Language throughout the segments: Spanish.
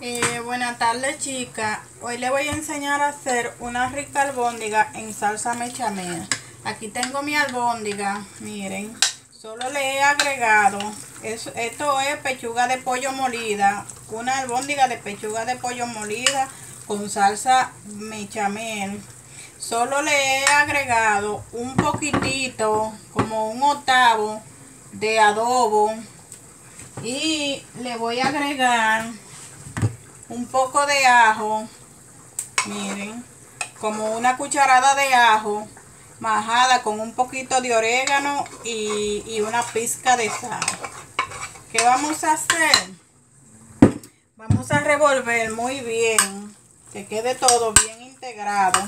Eh, buenas tardes chicas, hoy les voy a enseñar a hacer una rica albóndiga en salsa mechamel. Aquí tengo mi albóndiga, miren, solo le he agregado, esto es pechuga de pollo molida, una albóndiga de pechuga de pollo molida con salsa mechamel. Solo le he agregado un poquitito, como un octavo de adobo y le voy a agregar un poco de ajo, miren, como una cucharada de ajo majada con un poquito de orégano y, una pizca de sal. ¿Qué vamos a hacer? Vamos a revolver muy bien, que quede todo bien integrado.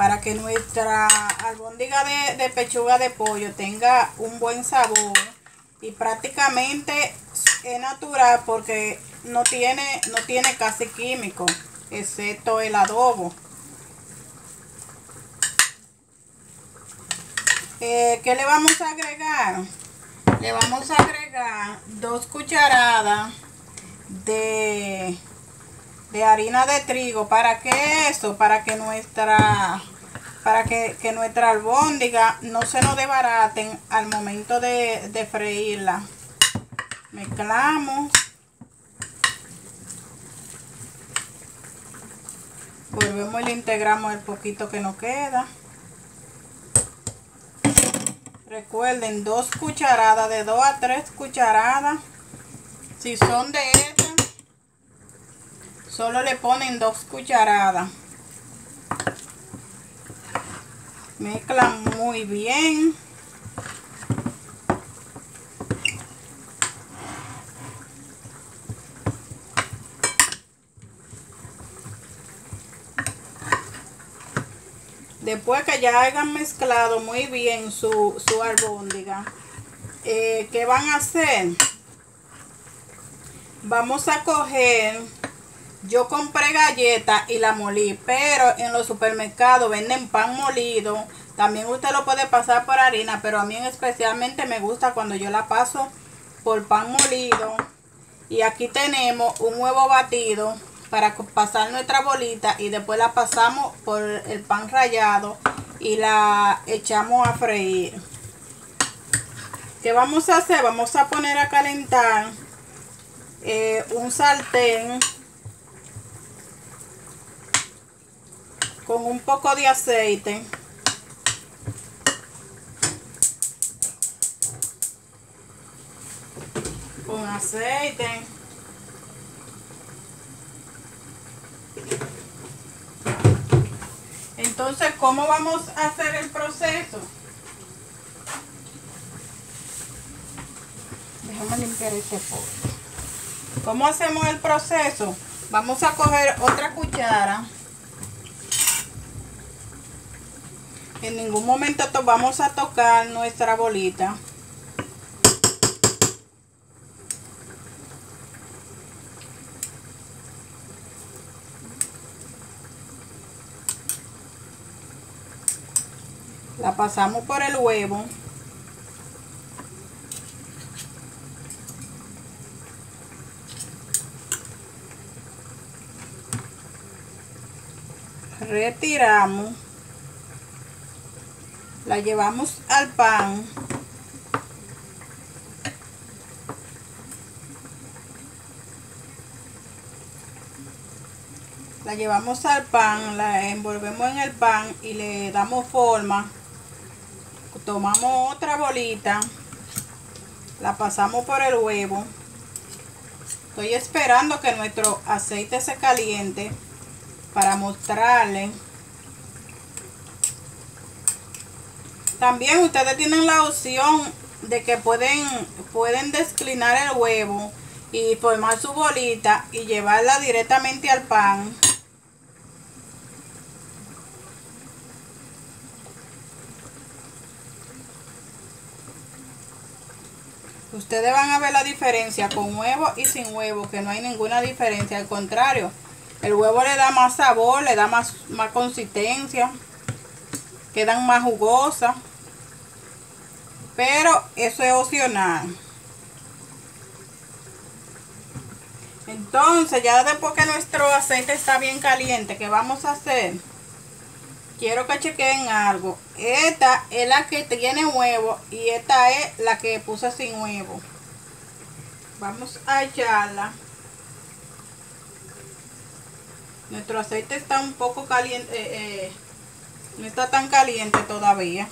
Para que nuestra albóndiga de, pechuga de pollo tenga un buen sabor y prácticamente es natural porque no tiene, no tiene casi químico, excepto el adobo. Eh, ¿Qué le vamos a agregar? Le vamos a agregar dos cucharadas de de harina de trigo. ¿Para qué eso? Para que nuestra para que, nuestra albóndiga no se nos desbaraten al momento de, de freírla. Mezclamos. Volvemos y le integramos el poquito que nos queda. Recuerden, dos cucharadas, de dos a tres cucharadas. Si son de Solo le ponen dos cucharadas. Mezclan muy bien. Después que ya hayan mezclado muy bien su, su albóndiga, eh, ¿qué van a hacer? Vamos a coger yo compré galletas y la molí, pero en los supermercados venden pan molido. También usted lo puede pasar por harina, pero a mí especialmente me gusta cuando yo la paso por pan molido. Y aquí tenemos un huevo batido para pasar nuestra bolita y después la pasamos por el pan rallado y la echamos a freír. ¿Qué vamos a hacer? Vamos a poner a calentar eh, un sartén con un poco de aceite. Con aceite. Entonces, ¿cómo vamos a hacer el proceso? Déjame limpiar este polvo. ¿Cómo hacemos el proceso? Vamos a coger otra cuchara. En ningún momento vamos a tocar nuestra bolita. La pasamos por el huevo. Retiramos la llevamos al pan. La llevamos al pan la envolvemos en el pan y le damos forma. Tomamos otra bolita. La pasamos por el huevo. Estoy esperando que nuestro aceite se caliente para mostrarle También ustedes tienen la opción de que pueden, pueden desclinar el huevo y formar su bolita y llevarla directamente al pan. Ustedes van a ver la diferencia con huevo y sin huevo, que no hay ninguna diferencia. Al contrario, el huevo le da más sabor, le da más, más consistencia, quedan más jugosas. Pero eso es opcional. Entonces, ya después que nuestro aceite está bien caliente, ¿qué vamos a hacer? Quiero que chequen algo. Esta es la que tiene huevo y esta es la que puse sin huevo. Vamos a echarla. Nuestro aceite está un poco caliente. Eh, eh, no está tan caliente todavía.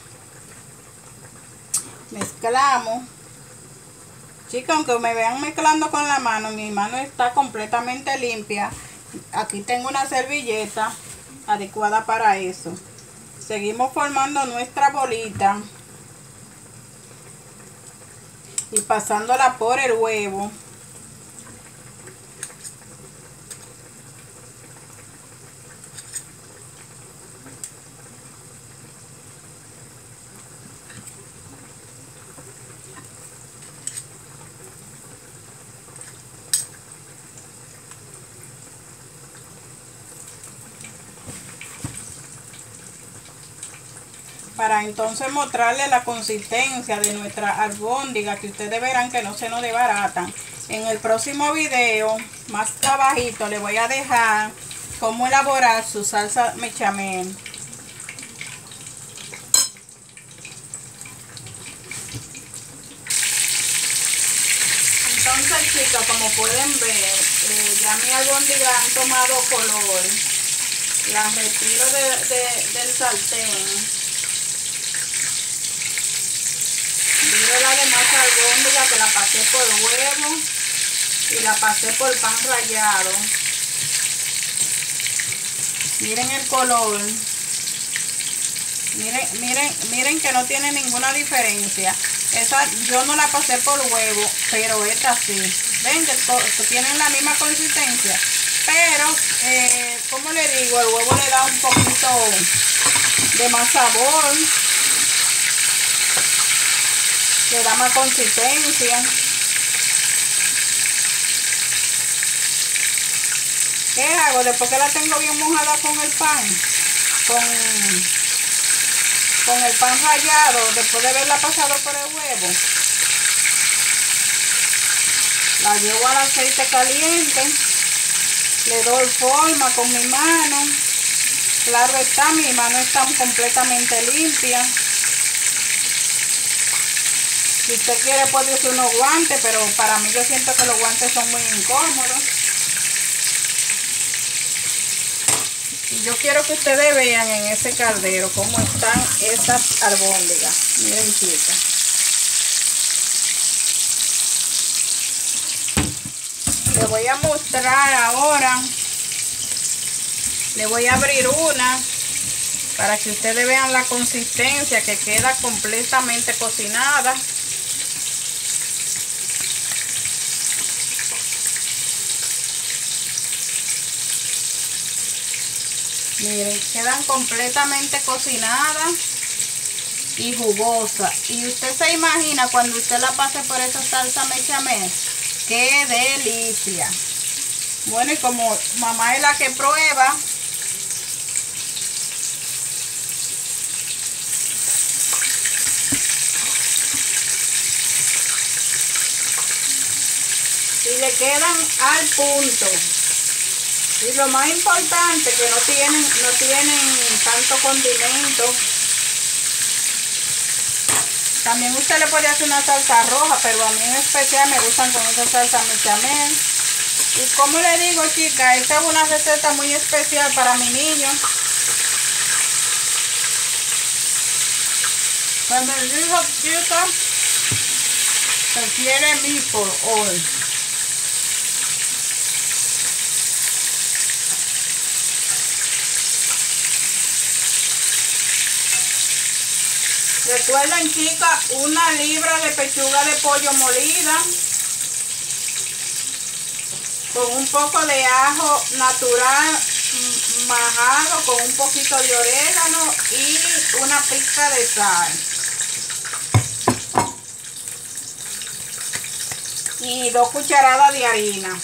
Mezclamos. Chicos, aunque me vean mezclando con la mano, mi mano está completamente limpia. Aquí tengo una servilleta adecuada para eso. Seguimos formando nuestra bolita. Y pasándola por el huevo. Para entonces mostrarle la consistencia de nuestra albóndiga que ustedes verán que no se nos desbaratan en el próximo video más abajito le voy a dejar cómo elaborar su salsa mechamel entonces chicos como pueden ver eh, ya mi albóndiga han tomado color. La retiro del sartén Demás albóndiga que la pasé por huevo y la pasé por pan rallado. Miren el color. Miren, miren, miren que no tiene ninguna diferencia. Esa yo no la pasé por huevo, pero esta sí. Ven que tienen la misma consistencia. Pero, eh, como le digo, el huevo le da un poquito de más sabor le da más consistencia. ¿Qué hago? Después que la tengo bien mojada con el pan, con, con el pan rallado, después de haberla pasado por el huevo, la llevo al aceite caliente, le doy forma con mi mano, claro está, mi mano está completamente limpia, si usted quiere puede usar unos guantes, pero para mí yo siento que los guantes son muy incómodos. Y yo quiero que ustedes vean en ese caldero cómo están esas albóndigas. Miren chicas. Les voy a mostrar ahora. Le voy a abrir una para que ustedes vean la consistencia que queda completamente cocinada. Miren, quedan completamente cocinadas y jugosas. Y usted se imagina cuando usted la pase por esa salsa mechamel. ¡Qué delicia! Bueno, y como mamá es la que prueba, y le quedan al punto. Y lo más importante que no tienen, no tienen tanto condimento. También usted le puede hacer una salsa roja, pero a mí en especial me gustan con esa salsa mechamel. Y como le digo, chicas, esta es una receta muy especial para mi niño. Cuando el hijo chica prefiere mi por hoy. Recuerden chicas, una libra de pechuga de pollo molida con un poco de ajo natural majado con un poquito de orégano y una pizca de sal. Y dos cucharadas de harina.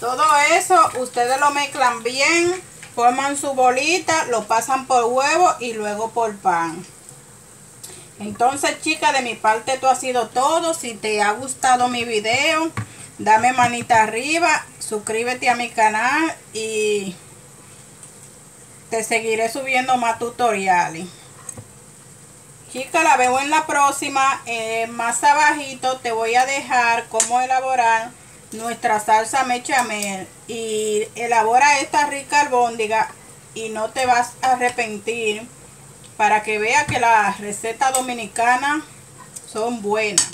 Todo eso ustedes lo mezclan bien forman su bolita, lo pasan por huevo y luego por pan. Entonces, chicas, de mi parte esto ha sido todo. Si te ha gustado mi video, dame manita arriba, suscríbete a mi canal y te seguiré subiendo más tutoriales. Chicas, la veo en la próxima. Eh, más abajito te voy a dejar cómo elaborar nuestra salsa mechamel. Y elabora esta rica albóndiga y no te vas a arrepentir. Para que vea que las recetas dominicanas son buenas.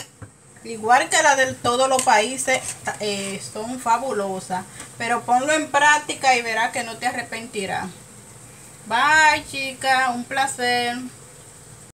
Igual que las de todos los países eh, son fabulosas. Pero ponlo en práctica y verás que no te arrepentirás. Bye chicas, un placer.